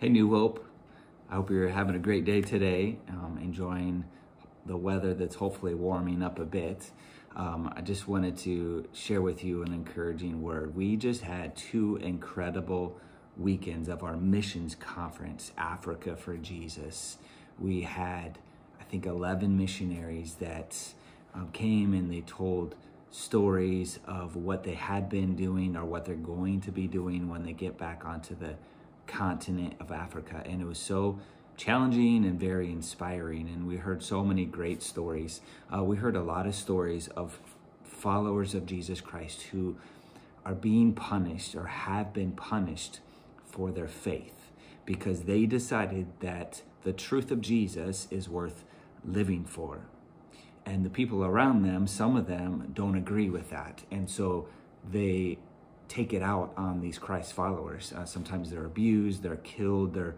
Hey, New Hope. I hope you're having a great day today, um, enjoying the weather that's hopefully warming up a bit. Um, I just wanted to share with you an encouraging word. We just had two incredible weekends of our missions conference, Africa for Jesus. We had, I think, 11 missionaries that um, came and they told stories of what they had been doing or what they're going to be doing when they get back onto the continent of Africa. And it was so challenging and very inspiring. And we heard so many great stories. Uh, we heard a lot of stories of followers of Jesus Christ who are being punished or have been punished for their faith because they decided that the truth of Jesus is worth living for. And the people around them, some of them don't agree with that. And so they take it out on these Christ followers. Uh, sometimes they're abused, they're killed, they're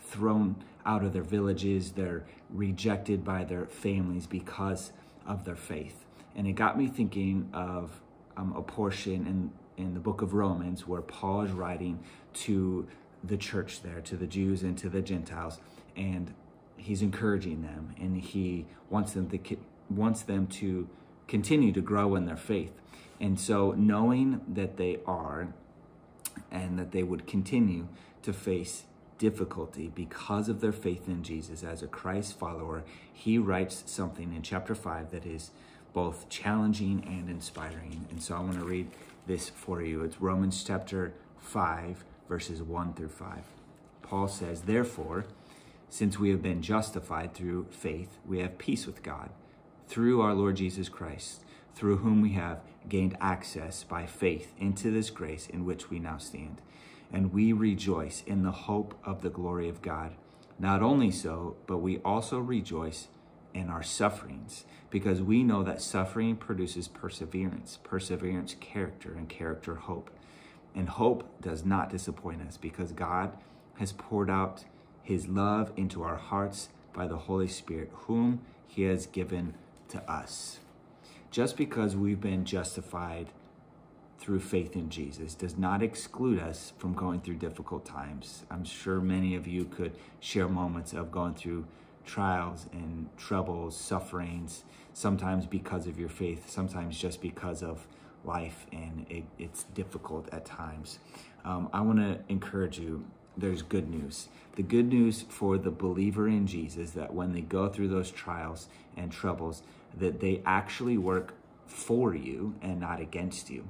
thrown out of their villages, they're rejected by their families because of their faith. And it got me thinking of um, a portion in, in the book of Romans where Paul is writing to the church there, to the Jews and to the Gentiles, and he's encouraging them and he wants them to wants them to continue to grow in their faith. And so knowing that they are and that they would continue to face difficulty because of their faith in Jesus as a Christ follower, he writes something in chapter 5 that is both challenging and inspiring. And so I want to read this for you. It's Romans chapter 5, verses 1 through 5. Paul says, Therefore, since we have been justified through faith, we have peace with God through our Lord Jesus Christ, through whom we have gained access by faith into this grace in which we now stand. And we rejoice in the hope of the glory of God. Not only so, but we also rejoice in our sufferings, because we know that suffering produces perseverance, perseverance, character, and character, hope. And hope does not disappoint us, because God has poured out his love into our hearts by the Holy Spirit, whom he has given to us. Just because we've been justified through faith in Jesus does not exclude us from going through difficult times. I'm sure many of you could share moments of going through trials and troubles, sufferings, sometimes because of your faith, sometimes just because of life, and it, it's difficult at times. Um, I want to encourage you there's good news. The good news for the believer in Jesus that when they go through those trials and troubles, that they actually work for you and not against you.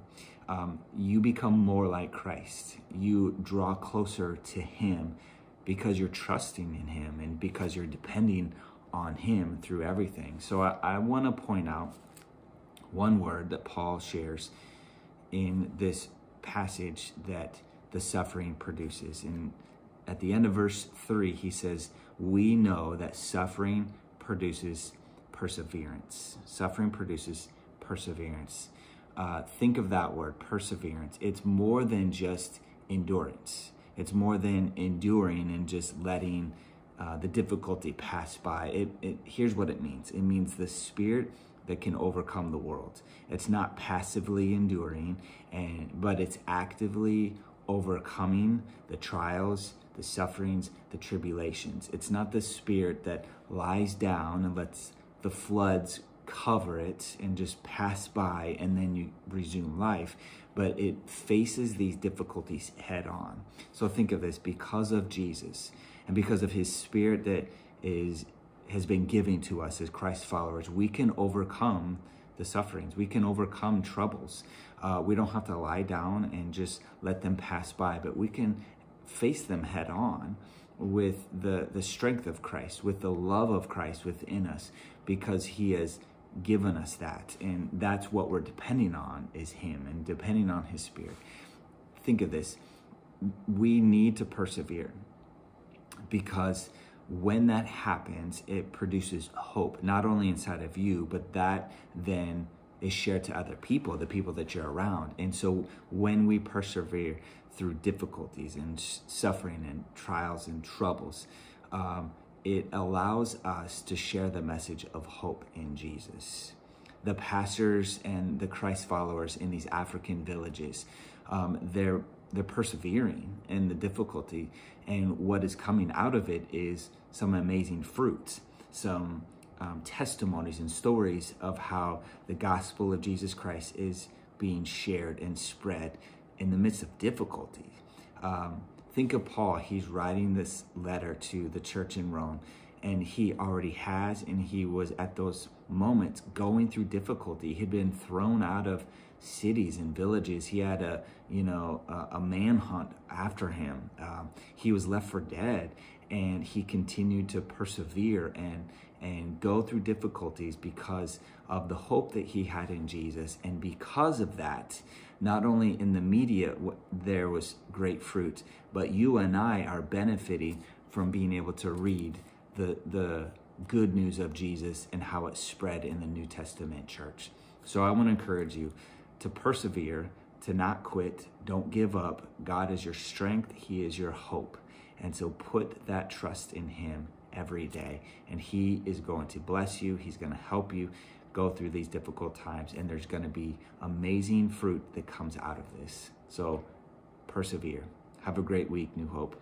Um, you become more like Christ. You draw closer to Him because you're trusting in Him and because you're depending on Him through everything. So I, I want to point out one word that Paul shares in this passage that the suffering produces. And at the end of verse 3, he says, We know that suffering produces perseverance. Suffering produces perseverance. Uh, think of that word, perseverance. It's more than just endurance. It's more than enduring and just letting uh, the difficulty pass by. It, it, here's what it means. It means the spirit that can overcome the world. It's not passively enduring, and but it's actively overcoming the trials, the sufferings, the tribulations. It's not the spirit that lies down and lets the floods cover it and just pass by and then you resume life, but it faces these difficulties head on. So think of this because of Jesus and because of his spirit that is has been given to us as Christ followers, we can overcome the sufferings. We can overcome troubles. Uh, we don't have to lie down and just let them pass by, but we can face them head on with the, the strength of Christ, with the love of Christ within us, because he has given us that. And that's what we're depending on is him and depending on his spirit. Think of this. We need to persevere because when that happens, it produces hope, not only inside of you, but that then is shared to other people, the people that you're around. And so when we persevere through difficulties and suffering and trials and troubles, um, it allows us to share the message of hope in Jesus. The pastors and the Christ followers in these African villages, um, their they're persevering in the difficulty. And what is coming out of it is some amazing fruits, some um, testimonies and stories of how the gospel of Jesus Christ is being shared and spread in the midst of difficulty. Um, think of Paul, he's writing this letter to the church in Rome, and he already has, and he was at those moments going through difficulty. He'd been thrown out of cities and villages. He had a, you know, a, a manhunt after him. Um, he was left for dead, and he continued to persevere and and go through difficulties because of the hope that he had in Jesus. And because of that, not only in the media there was great fruit, but you and I are benefiting from being able to read the the good news of Jesus and how it spread in the New Testament church. So I want to encourage you to persevere, to not quit, don't give up. God is your strength, He is your hope. And so put that trust in Him every day, and He is going to bless you, He's going to help you go through these difficult times, and there's going to be amazing fruit that comes out of this. So persevere. Have a great week, New Hope.